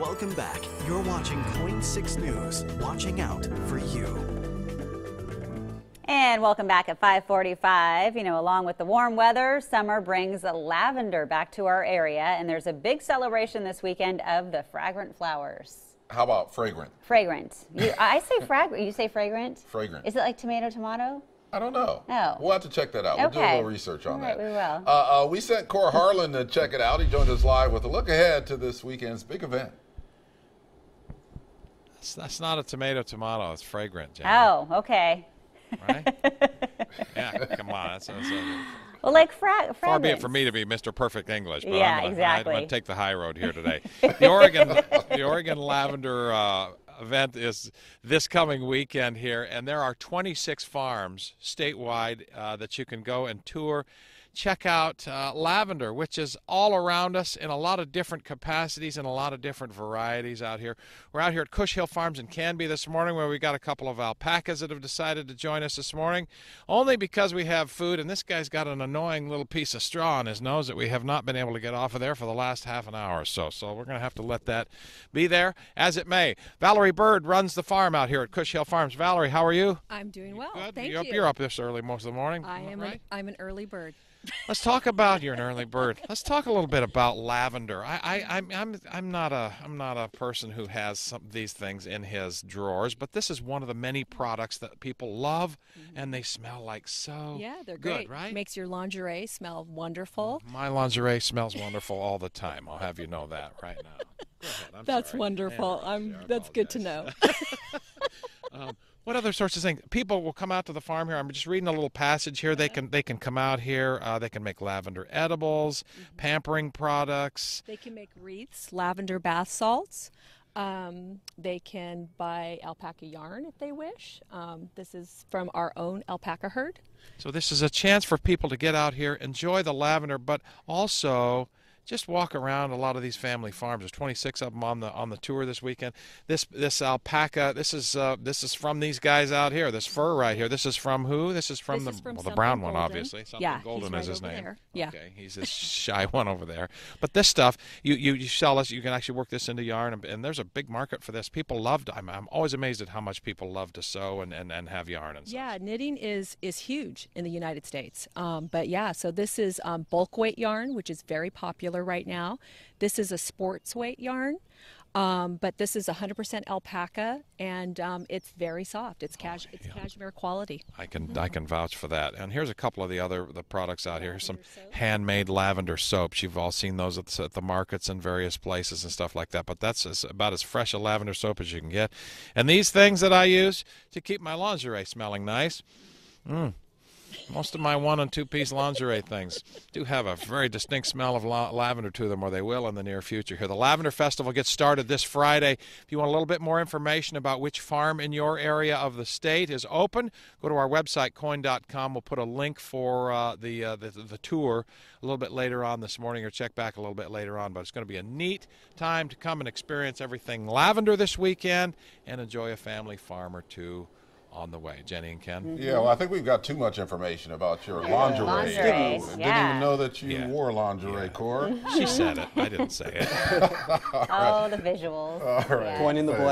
Welcome back. You're watching KOIN 6 News, watching out for you. And welcome back at 545. You know, along with the warm weather, summer brings the lavender back to our area, and there's a big celebration this weekend of the fragrant flowers. How about fragrant? Fragrant. You, I say fragrant. You say fragrant? Fragrant. Is it like tomato, tomato? I don't know. Oh. We'll have to check that out. We'll do a little research on All right, that. we will. Uh, uh, we sent Kohr Harlan to check it out. He joined us live with a look ahead to this weekend's big event. That's, that's not a tomato tomato. It's fragrant, Jenny. Oh, okay. Right? yeah, come on. That's, that's Well, like fra- far be it for me to be Mr. Perfect English, but Yeah, I'm gonna, exactly. I'm going to take the high road here today. the Oregon, the Oregon Lavender uh, event is this coming weekend here, and there are 26 farms statewide uh, that you can go and tour. Check out uh, lavender, which is all around us in a lot of different capacities and a lot of different varieties out here. We're out here at Cush Hill Farms in Canby this morning, where we got a couple of alpacas that have decided to join us this morning, only because we have food. And this guy's got an annoying little piece of straw on his nose that we have not been able to get off of there for the last half an hour or so. So we're going to have to let that be there as it may. Valerie Bird runs the farm out here at Cush Hill Farms. Valerie, how are you? I'm doing well. Good. Thank you're up, you. You're up this early most of the morning. I am right? an, I'm an early bird. Let's talk about you're an early bird. Let's talk a little bit about lavender. I, I, I'm, I'm, I'm not a, I'm not a person who has some these things in his drawers, but this is one of the many products that people love, and they smell like so Mm-hmm. Yeah, they're good, great. right? Makes your lingerie smell wonderful. My lingerie smells wonderful all the time. I'll have you know that right now. Ahead. That's sorry. wonderful. Yeah, I'm. That's good to know. what other sorts of things? People will come out to the farm here. I'm just reading a little passage here. They can they can come out here. Uh, they can make lavender edibles, Mm-hmm. pampering products. they can make wreaths, lavender bath salts. Um, they can buy alpaca yarn if they wish. Um, this is from our own alpaca herd. So this is a chance for people to get out here, enjoy the lavender, but also just walk around a lot of these family farms. There's 26 of them on the on the tour this weekend. This this alpaca, this is uh, this is from these guys out here. This fur right here. This is from who? This is from This the is from well, the brown one, obviously. Something Yeah, he's golden right is his name. there. Yeah. Okay, he's this shy one over there. But this stuff, you, you you sell us. You can actually work this into yarn, and, and there's a big market for this. People love. To, I'm I'm always amazed at how much people love to sew and and, and have yarn and stuff. Yeah, knitting is is huge in the United States. Um, but yeah, so this is um, bulk weight yarn, which is very popular right now. This is a sports weight yarn, um, but this is 100% alpaca, and um, it's very soft. It's cash, it's cashmere quality. I can I can vouch for that. And here's a couple of the other the products out here. Here's some handmade lavender soaps. You've all seen those at the, at the markets and various places and stuff like that. But that's as, about as fresh a lavender soap as you can get. And these things that I use to keep my lingerie smelling nice. Mm. Most of my one and two piece lingerie things do have a very distinct smell of la- lavender to them, or they will in the near future. Here, the Lavender Festival gets started this Friday. If you want a little bit more information about which farm in your area of the state is open, go to our website koin.com. We'll put a link for uh, the, uh, the the tour a little bit later on this morning, or check back a little bit later on. But it's going to be a neat time to come and experience everything lavender this weekend and enjoy a family farm or two on the way. Jenny and Ken. Yeah, well, I think we've got too much information about your lingerie. Lingerie, uh, Didn't even know that you Yeah. wore lingerie, Kohr. She said it. I didn't say it. Oh, the visuals. All right. Yeah. Pointing the blame.